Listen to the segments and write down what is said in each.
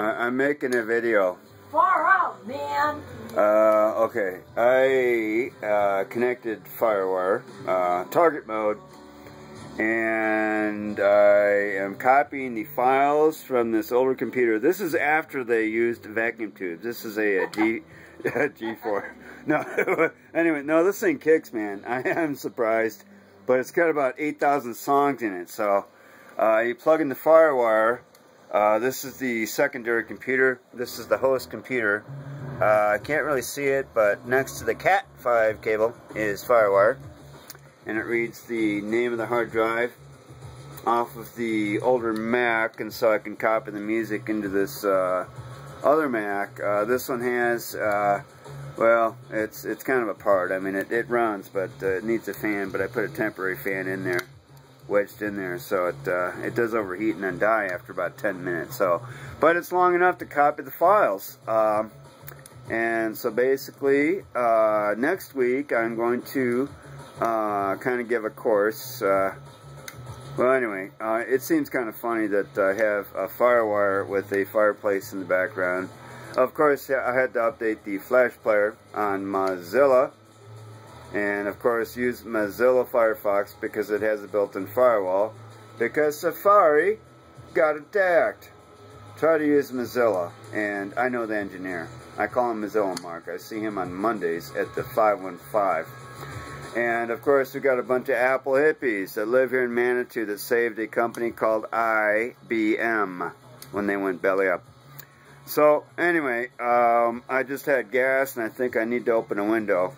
I, am making a video. Far out, man. Uh, okay. I uh, connected FireWire, uh, target mode, and I am copying the files from this older computer. This is after they used vacuum tubes. This is a, a G, a G4. No, anyway, no, this thing kicks, man. I am surprised, but it's got about 8,000 songs in it. So uh, you plug in the FireWire uh, this is the secondary computer. This is the host computer. Uh, I can't really see it, but next to the Cat5 cable is FireWire. And it reads the name of the hard drive off of the older Mac, and so I can copy the music into this uh, other Mac. Uh, this one has, uh, well, it's it's kind of a part. I mean, it, it runs, but it needs a fan, but I put a temporary fan in there wedged in there so it uh, it does overheat and then die after about 10 minutes so but it's long enough to copy the files. Um, and so basically uh, next week I'm going to uh, kind of give a course uh, well anyway uh, it seems kind of funny that I have a firewire with a fireplace in the background. Of course I had to update the flash player on Mozilla and of course use Mozilla Firefox because it has a built-in firewall because Safari got attacked. Try to use Mozilla and I know the engineer. I call him Mozilla Mark. I see him on Mondays at the 515. And of course we got a bunch of Apple hippies that live here in Manitou that saved a company called IBM when they went belly up. So anyway, um, I just had gas and I think I need to open a window.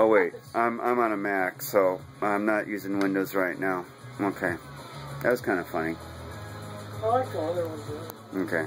Oh wait, I'm, I'm on a Mac, so I'm not using Windows right now. Okay. That was kind of funny. I like the other ones. Okay.